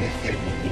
Gracias.